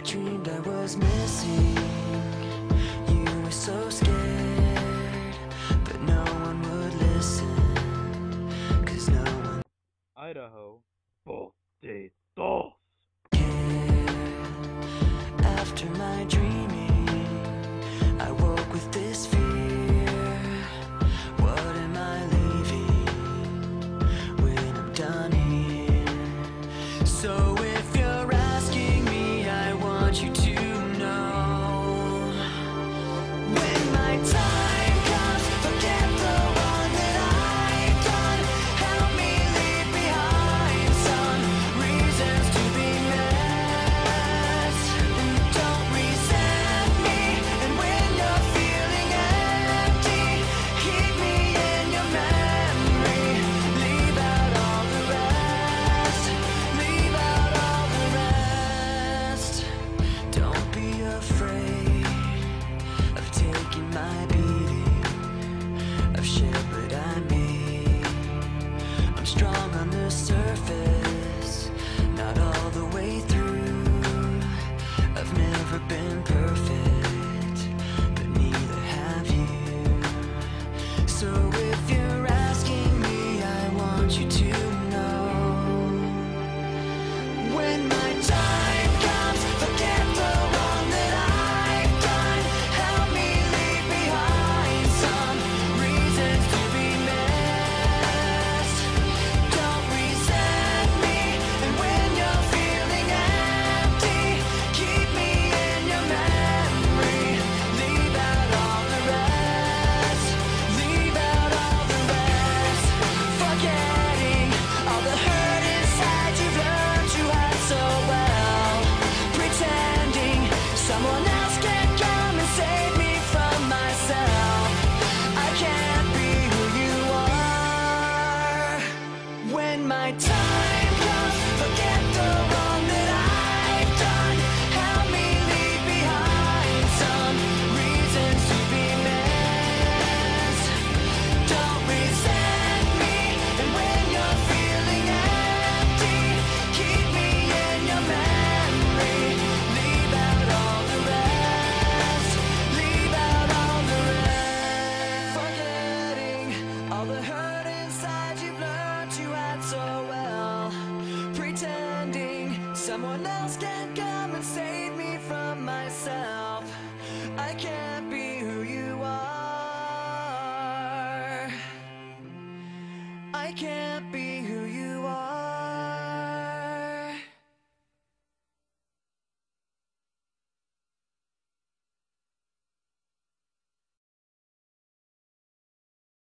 I dreamed I was missing. You were so scared But no one would listen Cause no one Idaho Both days strong on the surface. else can come and save me from myself. I can't be who you are. I can't be who